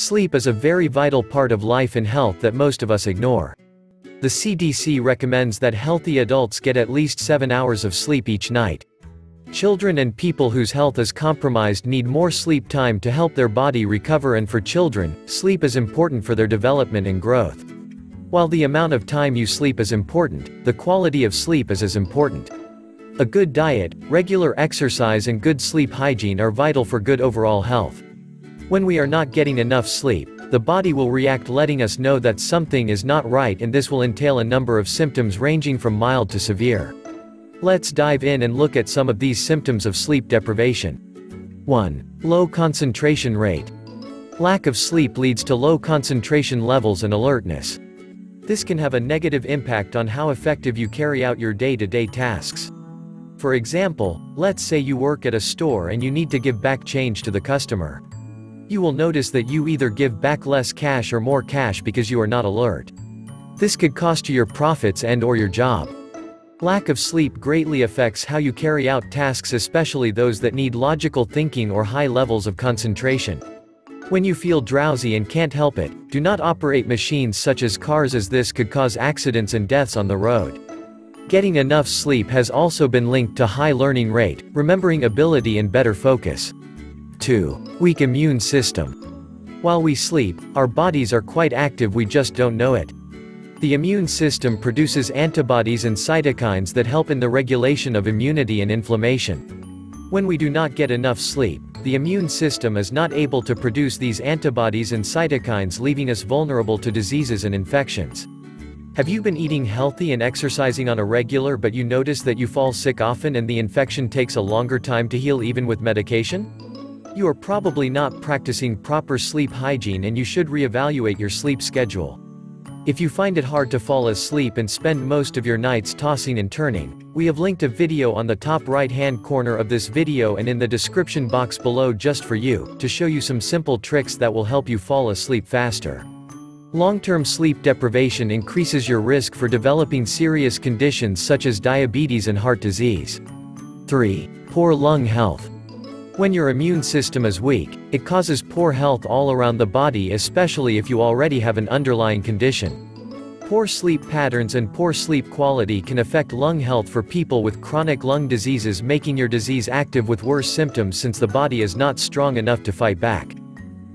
Sleep is a very vital part of life and health that most of us ignore. The CDC recommends that healthy adults get at least 7 hours of sleep each night. Children and people whose health is compromised need more sleep time to help their body recover and for children, sleep is important for their development and growth. While the amount of time you sleep is important, the quality of sleep is as important. A good diet, regular exercise and good sleep hygiene are vital for good overall health. When we are not getting enough sleep, the body will react letting us know that something is not right and this will entail a number of symptoms ranging from mild to severe. Let's dive in and look at some of these symptoms of sleep deprivation. 1. Low concentration rate. Lack of sleep leads to low concentration levels and alertness. This can have a negative impact on how effective you carry out your day-to-day -day tasks. For example, let's say you work at a store and you need to give back change to the customer you will notice that you either give back less cash or more cash because you are not alert. This could cost you your profits and or your job. Lack of sleep greatly affects how you carry out tasks especially those that need logical thinking or high levels of concentration. When you feel drowsy and can't help it, do not operate machines such as cars as this could cause accidents and deaths on the road. Getting enough sleep has also been linked to high learning rate, remembering ability and better focus. 2. Weak immune system. While we sleep, our bodies are quite active we just don't know it. The immune system produces antibodies and cytokines that help in the regulation of immunity and inflammation. When we do not get enough sleep, the immune system is not able to produce these antibodies and cytokines leaving us vulnerable to diseases and infections. Have you been eating healthy and exercising on a regular but you notice that you fall sick often and the infection takes a longer time to heal even with medication? You are probably not practicing proper sleep hygiene and you should reevaluate your sleep schedule. If you find it hard to fall asleep and spend most of your nights tossing and turning, we have linked a video on the top right hand corner of this video and in the description box below just for you, to show you some simple tricks that will help you fall asleep faster. Long-term sleep deprivation increases your risk for developing serious conditions such as diabetes and heart disease. 3. Poor lung health. When your immune system is weak, it causes poor health all around the body especially if you already have an underlying condition. Poor sleep patterns and poor sleep quality can affect lung health for people with chronic lung diseases making your disease active with worse symptoms since the body is not strong enough to fight back.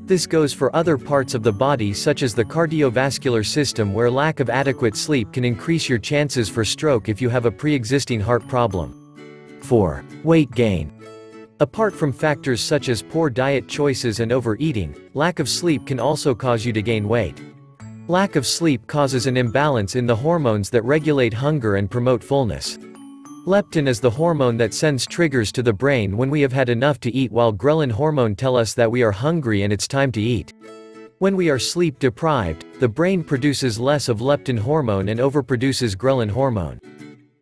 This goes for other parts of the body such as the cardiovascular system where lack of adequate sleep can increase your chances for stroke if you have a pre-existing heart problem. 4. Weight gain. Apart from factors such as poor diet choices and overeating, lack of sleep can also cause you to gain weight. Lack of sleep causes an imbalance in the hormones that regulate hunger and promote fullness. Leptin is the hormone that sends triggers to the brain when we have had enough to eat while ghrelin hormone tell us that we are hungry and it's time to eat. When we are sleep deprived, the brain produces less of leptin hormone and overproduces ghrelin hormone.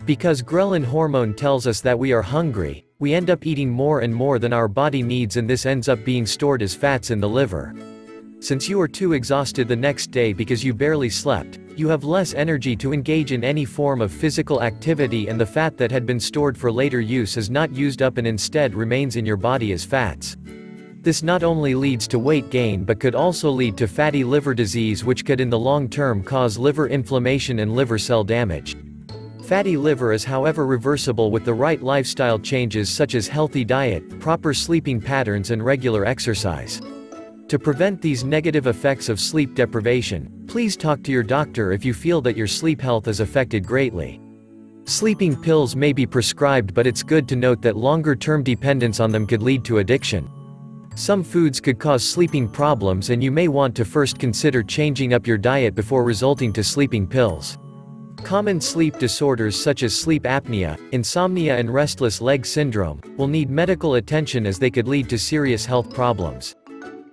Because ghrelin hormone tells us that we are hungry, we end up eating more and more than our body needs and this ends up being stored as fats in the liver. Since you are too exhausted the next day because you barely slept, you have less energy to engage in any form of physical activity and the fat that had been stored for later use is not used up and instead remains in your body as fats. This not only leads to weight gain but could also lead to fatty liver disease which could in the long term cause liver inflammation and liver cell damage. Fatty liver is however reversible with the right lifestyle changes such as healthy diet, proper sleeping patterns and regular exercise. To prevent these negative effects of sleep deprivation, please talk to your doctor if you feel that your sleep health is affected greatly. Sleeping pills may be prescribed but it's good to note that longer-term dependence on them could lead to addiction. Some foods could cause sleeping problems and you may want to first consider changing up your diet before resulting to sleeping pills. Common sleep disorders such as sleep apnea, insomnia and restless leg syndrome, will need medical attention as they could lead to serious health problems.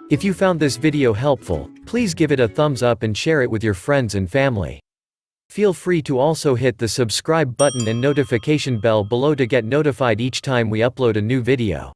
If you found this video helpful, please give it a thumbs up and share it with your friends and family. Feel free to also hit the subscribe button and notification bell below to get notified each time we upload a new video.